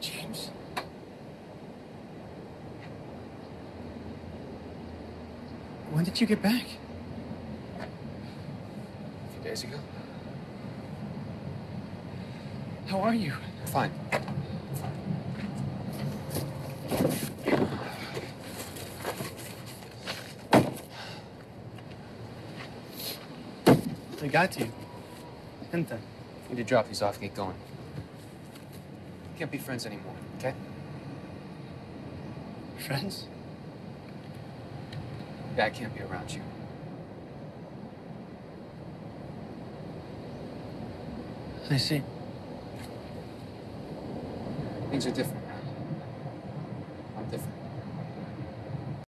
James. When did you get back? A few days ago. How are you? Fine. I got you. Henta. Need to drop these off and get going. Can't be friends anymore, okay? Friends? Yeah, I can't be around you. I see. Things are different.